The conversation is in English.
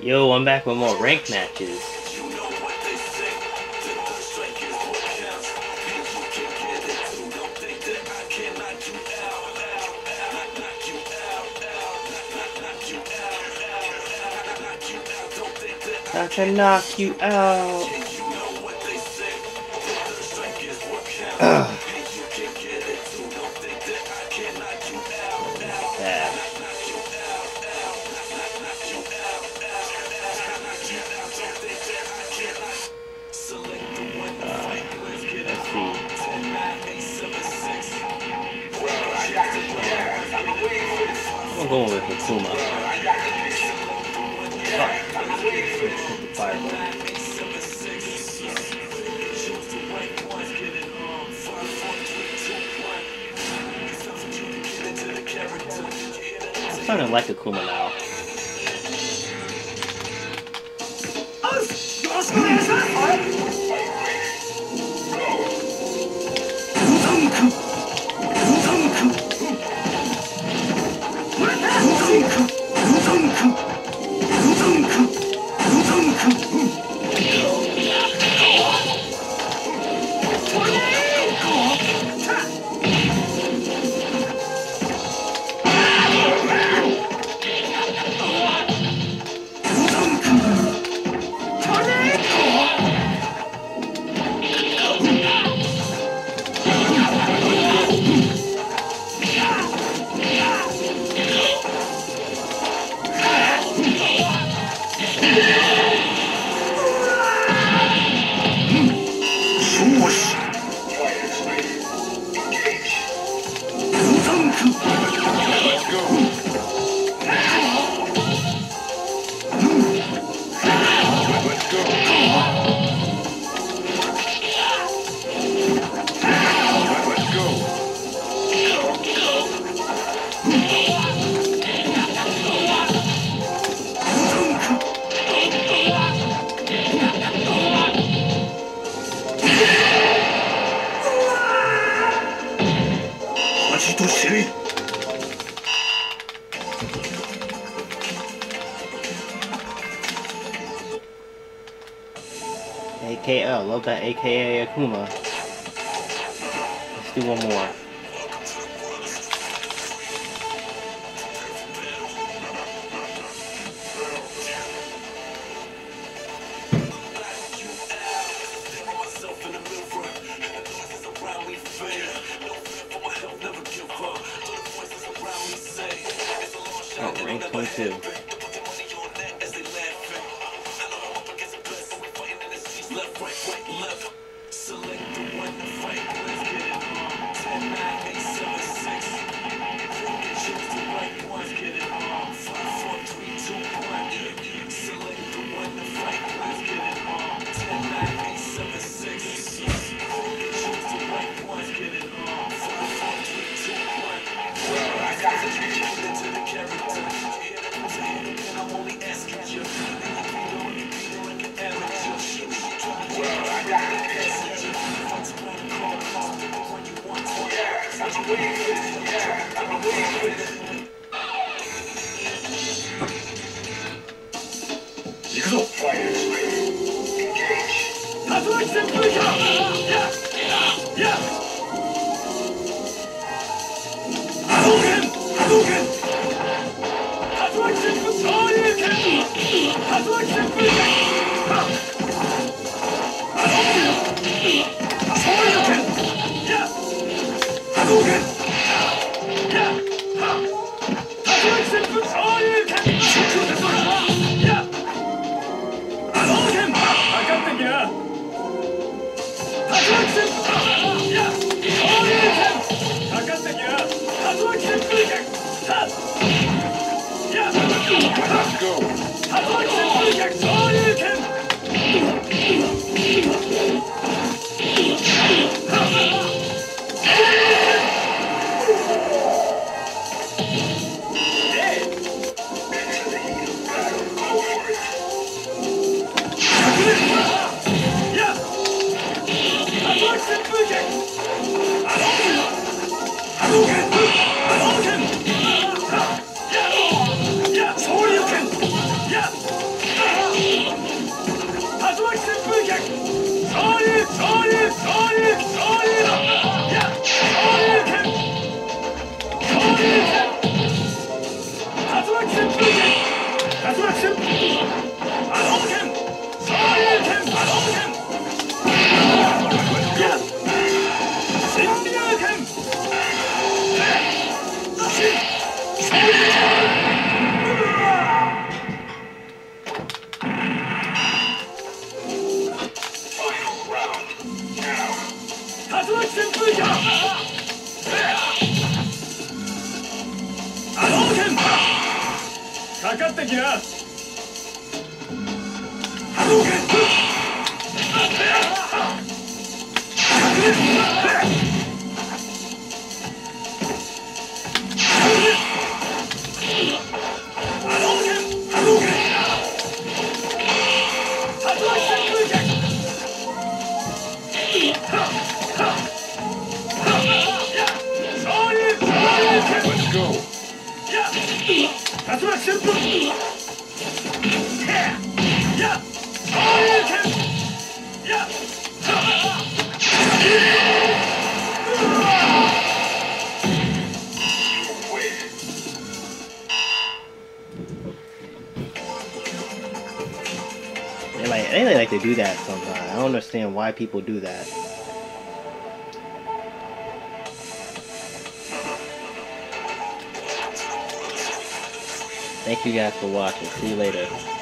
Yo, I'm back with more ranked matches. I can knock you out. Ugh. I'm going with Akuma. Fuck. Fireball. To like Akuma now. Oh, Mm-hmm. Aka, AKL, love that AKA Akuma. Let's do one more. Oh, rank 22. 行くぞ。竜巻旋風じゃやや波動拳波動拳竜巻旋風昇竜拳竜巻旋風や竜 It's all かかってきなういう Let's go. Yeah. That's what. Yeah. Yeah. They like they like to do that sometimes. I don't understand why people do that. Thank you guys for watching. See you later.